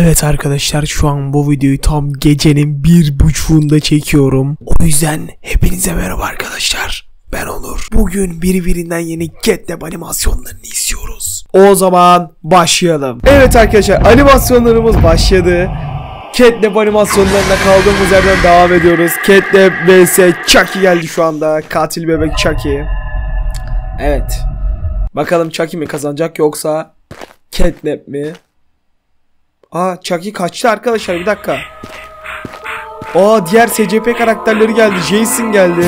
Evet arkadaşlar şu an bu videoyu tam gecenin bir buçuğunda çekiyorum. O yüzden hepinize merhaba arkadaşlar. Ben Onur. Bugün birbirinden yeni Catnap animasyonlarını izliyoruz. O zaman başlayalım. Evet arkadaşlar animasyonlarımız başladı. Catnap animasyonlarına kaldığımız yerden devam ediyoruz. Catnap vs Chucky geldi şu anda. Katil bebek Chucky. Evet. Bakalım Chucky mi kazanacak yoksa Catnap mi? Aa Chucky kaçtı arkadaşlar bir dakika. Aa diğer SCP karakterleri geldi. Jason geldi.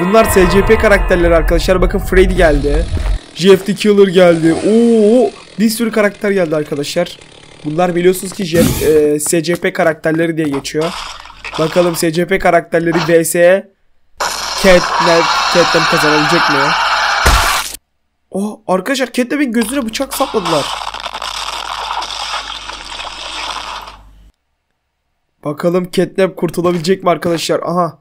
Bunlar SCP karakterleri arkadaşlar. Bakın Freddy geldi. Jeff the Killer geldi. Oo bir sürü karakter geldi arkadaşlar. Bunlar biliyorsunuz ki Jeff, e, SCP karakterleri diye geçiyor. Bakalım SCP karakterleri vs Catnap, Catnap kazanabilecek mi? Oh arkadaşlar Catnap'in gözüne bıçak sapladılar. Bakalım Catnap kurtulabilecek mi arkadaşlar? Aha.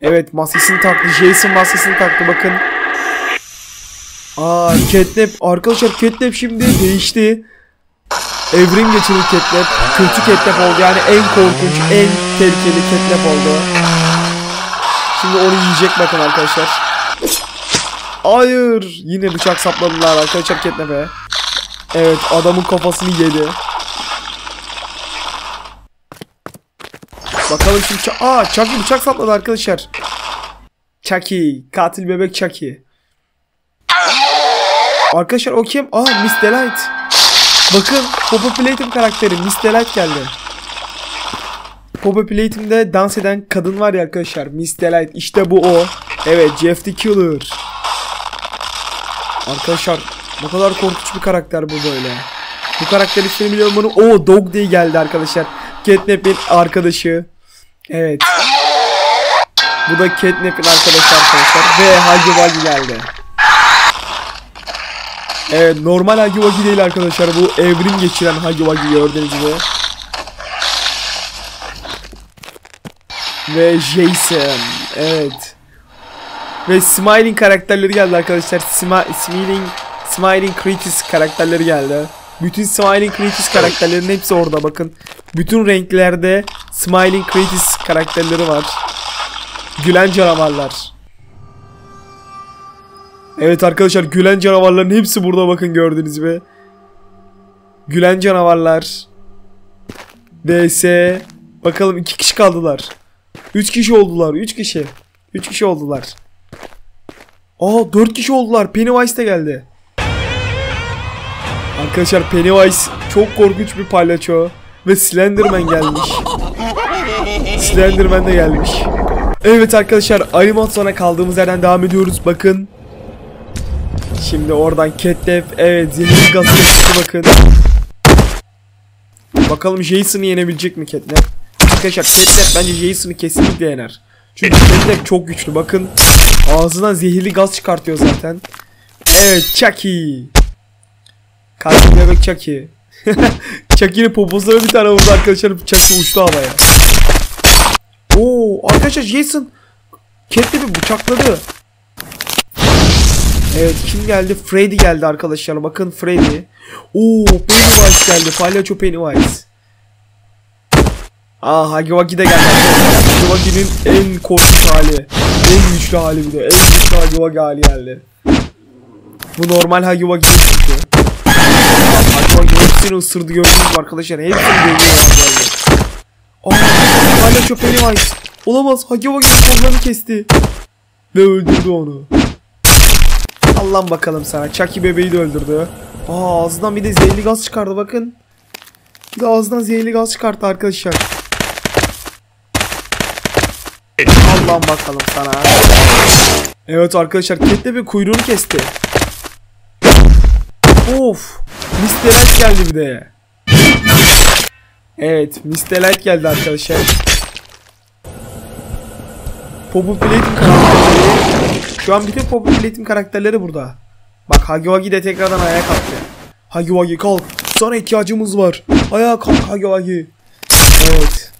Evet maskesini taktı. Jason maskesini taktı bakın. Aa Catnap. Arkadaşlar Catnap şimdi değişti. Evrim geçirdi Catnap. Kötü Catnap oldu. Yani en korkunç, en tehlikeli Catnap oldu. Şimdi onu yiyecek bakın arkadaşlar. Hayır. Yine bıçak sapladılar arkadaşlar Catnap'e. Evet adamın kafasını yedi. Bakalım şimdi Ç- Aa Chucky bıçak sapladı arkadaşlar. Chucky. Katil bebek Chucky. Arkadaşlar o kim? Aa Miss Delight. Bakın Poppy Playtime karakteri Miss Delight geldi. Poppy Playtime'de dans eden kadın var ya arkadaşlar. Miss Delight. İşte bu o. Evet Jeff the Killer. Arkadaşlar ne kadar korkunç bir karakter bu böyle. Bu karakter ismini biliyorum bunu. Oo Dog diye geldi arkadaşlar. Catnap'in arkadaşı. Evet. Bu da Catnap'in arkadaşı arkadaşlar. Ve Huggy Wuggy geldi. Evet normal Huggy Wuggy değil arkadaşlar. Bu evrim geçiren Huggy Wuggy gördüğünüz gibi. Ve Jason. Evet. Ve Smiling karakterleri geldi arkadaşlar. Sma Smiling Smiling Critis karakterleri geldi. Bütün Smiling Critis karakterlerinin hepsi orada bakın. Bütün renklerde Smiling Critis karakterleri var. Gülen canavarlar. Evet arkadaşlar gülen canavarların hepsi burada bakın gördüğünüz gibi. Gülen canavarlar. DS. Bakalım iki kişi kaldılar. Üç kişi oldular. Üç kişi. Üç kişi oldular. Aa dört kişi oldular. Pennywise de geldi. Arkadaşlar Pennywise çok korkunç bir palyaço. Ve Slenderman gelmiş. Slenderman de gelmiş. Evet arkadaşlar animasyona kaldığımız yerden devam ediyoruz. Bakın. Şimdi oradan Catnap. Evet zehirli gazı çıktı bakın. Bakalım Jason'ı yenebilecek mi Catnap? Arkadaşlar Catnap bence Jason'ı kesinlikle yener. Çünkü Catnap çok güçlü. Bakın ağzından zehirli gaz çıkartıyor zaten. Evet Chucky. Katil bebek Chucky. Chucky'nin poposuna bir tane vurdu arkadaşlar. Chucky uçtu havaya. Oo arkadaşlar Jason Catnap'i bıçakladı. Evet kim geldi? Freddy geldi arkadaşlar. Bakın Freddy. Oo Pennywise geldi. Palyaço Pennywise. Aa Wuggy de geldi. Wuggy'nin en korkunç hali. En güçlü hali bir de. En güçlü Wuggy hali geldi. Bu normal değil çünkü. Hepsini ısırdı gördünüz mü arkadaşlar? Hepsini dövüyor geldi. Aa Palyaço Pennywise. Olamaz. Huggy Wuggy'nin kollarını kesti. Ve öldürdü onu. Allah'ım bakalım sana. Chucky bebeği de öldürdü. Aa ağzından bir de zehirli gaz çıkardı bakın. Bir de ağzından zehirli gaz çıkarttı arkadaşlar. Allah'ım bakalım sana. Evet arkadaşlar Cat'le bir kuyruğunu kesti. Of. Mr. Light geldi bir de. Evet Mr. Light geldi arkadaşlar. Popu Platin karakterleri. Şu an bütün Popu Platin karakterleri burada. Bak Huggy Wuggy de tekrardan ayağa kalktı. Huggy Wuggy kalk. Sana ihtiyacımız var. Ayağa kalk Huggy Wuggy. Evet.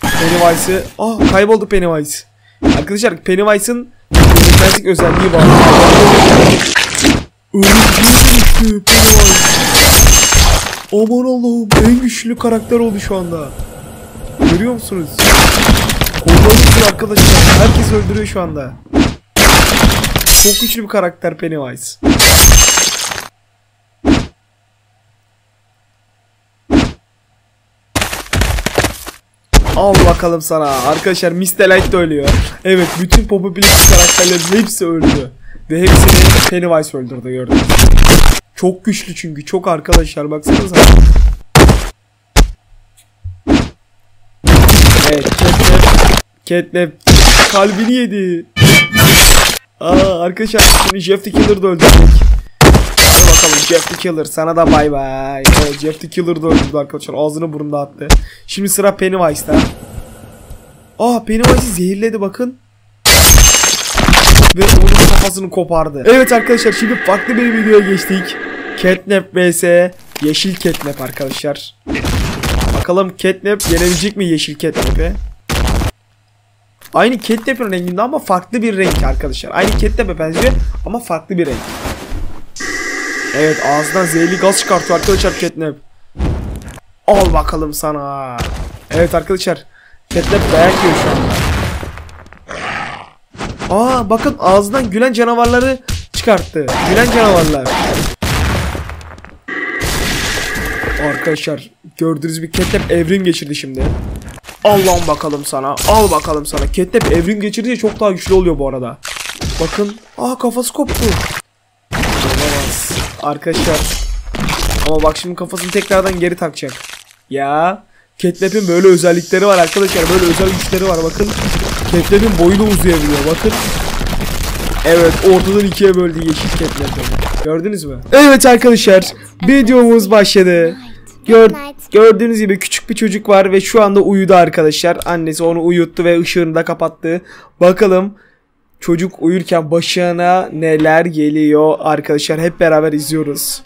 Pennywise'ı... Ah kayboldu Pennywise. Arkadaşlar Pennywise'ın görünmezlik özelliği var. Örümceğe dönüştü Pennywise. Aman Allah'ım en güçlü karakter oldu şu anda. Görüyor musunuz? Korkuyorsunuz arkadaşlar. Herkes öldürüyor şu anda. Çok güçlü bir karakter Pennywise. Al bakalım sana. Arkadaşlar Mr. Light de ölüyor. Evet bütün Popability karakterlerin hepsi öldü. Ve hepsini Pennywise öldürdü gördüm. Çok güçlü çünkü çok arkadaşlar baksanıza. Evet Catnap. Catnap kalbini yedi. Aa arkadaşlar şimdi Jeff the Killer da öldürdük. Jeff the Killer sana da bay bay. Evet Jeff the Killer da öldürdü arkadaşlar ağzını burnunu attı. Şimdi sıra Pennywise'da. Aa Pennywise'i zehirledi bakın. Ve onun kafasını kopardı. Evet arkadaşlar şimdi farklı bir videoya geçtik. Catnap vs Yeşil Catnap arkadaşlar. Bakalım Catnap yenebilecek mi Yeşil Catnap'i? Aynı Catnap'in renginde ama farklı bir renk arkadaşlar. Aynı Catnap'e benziyor ama farklı bir renk. Evet ağzından zehirli gaz çıkartıyor arkadaşlar Catnap. Al bakalım sana. Evet arkadaşlar. Catnap dayak yiyor şu anda. Aa bakın ağzından gülen canavarları çıkarttı. Gülen canavarlar. Arkadaşlar gördüğünüz bir Catnap evrim geçirdi şimdi. Allah'ım bakalım sana. Al bakalım sana. Catnap evrim geçirince çok daha güçlü oluyor bu arada. Bakın. Aa kafası koptu. Arkadaşlar. Ama bak şimdi kafasını tekrardan geri takacak. Ya. Catnap'in böyle özellikleri var arkadaşlar. Böyle özel güçleri var bakın. Catnap'in boyunu uzayabiliyor bakın. Evet ortadan ikiye böldü yeşil Catnap'i. Gördünüz mü? Evet arkadaşlar. Videomuz başladı. Gör, gördüğünüz gibi küçük bir çocuk var ve şu anda uyudu arkadaşlar. Annesi onu uyuttu ve ışığını da kapattı. Bakalım çocuk uyurken başına neler geliyor arkadaşlar. Hep beraber izliyoruz.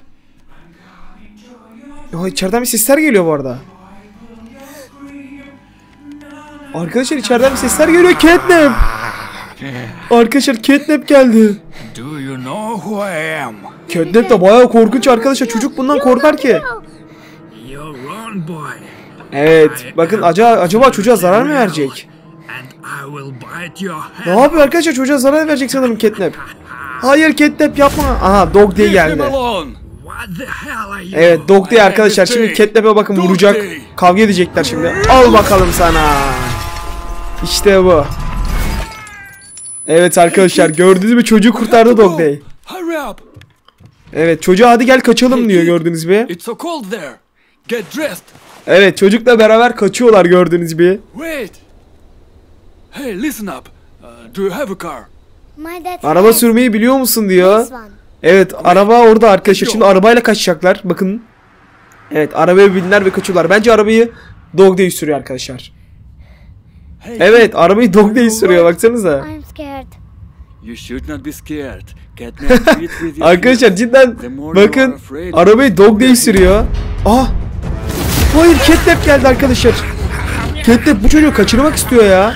Ya içeriden bir sesler geliyor bu arada. Arkadaşlar içeriden bir sesler geliyor. Catnap. Arkadaşlar Catnap geldi. Do you know who I am? Catnap de bayağı korkunç arkadaşlar. Çocuk bundan korkar ki. Evet. Bakın acaba, acaba çocuğa zarar mı verecek? And I will bite your Ne yapıyor arkadaşlar? Çocuğa zarar verecek sanırım Catnap. Hayır Catnap yapma. Aha Dog him geldi. alone. What the hell are you? Evet Dog Day I arkadaşlar. Şimdi Catnap'e bakın Dog vuracak. Day. Kavga edecekler şimdi. Al bakalım sana. İşte bu. Evet arkadaşlar gördüğünüz gibi çocuğu kurtardı Dog Day. Evet çocuğa hadi gel kaçalım diyor gördüğünüz gibi. Evet çocukla beraber kaçıyorlar gördüğünüz gibi. Hey, listen up. Uh, do you have a car? My dad Araba has sürmeyi biliyor musun diyor. Evet araba orada arkadaşlar. Şimdi arabayla kaçacaklar. Bakın. Evet arabaya bindiler ve kaçıyorlar. Bence arabayı Dog Day sürüyor arkadaşlar. Hey, Evet arabayı Dog Day sürüyor baksanıza. I'm scared. You should not be scared. Arkadaşlar cidden bakın arabayı Dog Day sürüyor. Ah! Hayır Catnap geldi arkadaşlar. Catnap bu çocuğu kaçırmak istiyor ya.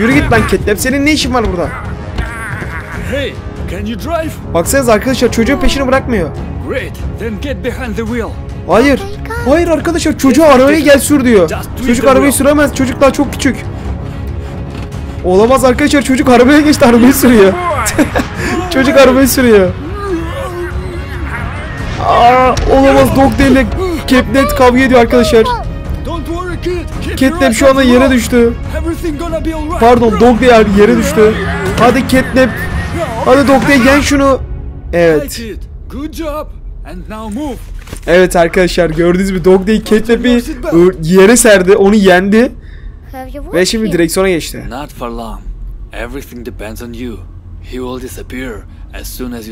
Yürü git lan Catnap. Senin ne işin var burada? Hey, can you drive? Baksanıza arkadaşlar çocuğun peşini bırakmıyor. Great. Then get behind the wheel. Hayır. Hayır arkadaşlar çocuğa arabaya gel sür diyor. Çocuk arabayı süremez. Çocuk daha çok küçük. Olamaz arkadaşlar çocuk arabaya geçti arabayı sürüyor. çocuk arabayı sürüyor. Aa, olamaz Dog Day ile Catnap kavga ediyor arkadaşlar. Catnap şu anda yere düştü. Pardon Dog Day yere düştü. Hadi Catnap. Hadi Dog Day yen şunu. Evet. kid. Good job. And now move. Evet arkadaşlar gördüğünüz gibi Dog Day Catnap'i yere serdi. Onu yendi. Ve şimdi direksiyona geçti.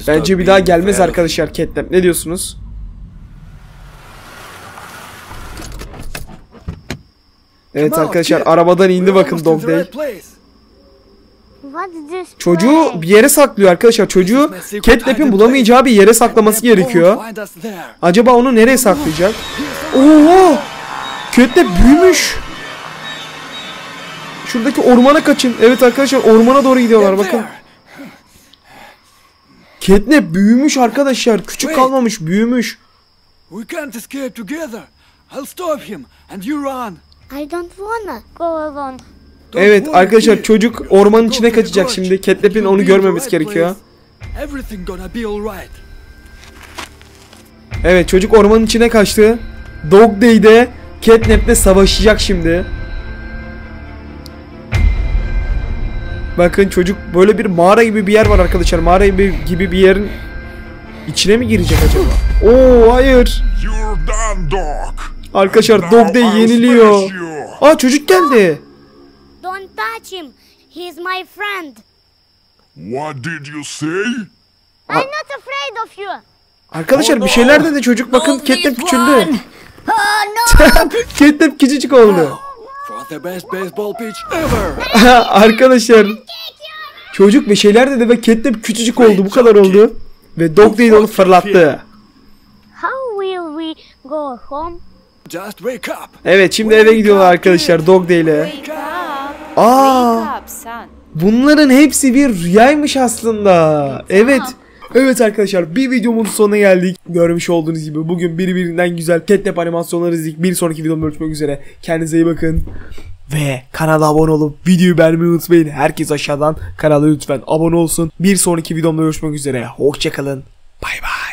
Bence bir daha gelmez arkadaşlar Catnap. Ne diyorsunuz? Evet Come arkadaşlar arabadan indi bakın Dog Day. Çocuğu bir yere saklıyor arkadaşlar. Çocuğu Catnap'in bulamayacağı bir yere saklaması gerekiyor. Acaba onu nereye saklayacak? Oo! Catnap büyümüş. Şuradaki ormana kaçın. Evet arkadaşlar ormana doğru gidiyorlar bakın. Catnap büyümüş arkadaşlar. Küçük kalmamış büyümüş. We can't escape together. I'll stop him and you run. I don't wanna go alone. Evet arkadaşlar çocuk ormanın içine kaçacak şimdi. We'll onu right gerekiyor. place. Everything gonna be alright. Evet çocuk ormanın içine kaçtı. Dog Day'de Catnap'le savaşacak şimdi. Bakın çocuk böyle bir mağara gibi bir yer var arkadaşlar. Mağara gibi, gibi bir yerin içine mi girecek acaba? Oo hayır. You're done, Doc. Arkadaşlar Dog Day yeniliyor. Aa çocuk geldi. Don't touch him. He's my friend. What did you say? I'm not afraid of you. Arkadaşlar bir şeyler dedi çocuk. Bakın Catnap küçüldü. Oh! Catnap küçücük oldu. For the best baseball pitch ever. Arkadaşlar çocuk bir şeyler dedi ve Catnap küçücük oldu. Bu kadar oldu. Ve Dog Day de onu fırlattı. How will we go home? Just wake up. Evet şimdi eve gidiyorlar arkadaşlar Dog Day ile. Wake up. Aa Wake up, son. bunların hepsi bir rüyaymış aslında. Evet. Evet arkadaşlar bir videomuzun sonuna geldik. Görmüş olduğunuz gibi bugün birbirinden güzel Catnap animasyonları izledik. Bir sonraki videomda görüşmek üzere. Kendinize iyi bakın. Ve kanala abone olup videoyu beğenmeyi unutmayın. Herkes aşağıdan kanala lütfen abone olsun. Bir sonraki videomda görüşmek üzere. Hoşçakalın. Bay bay.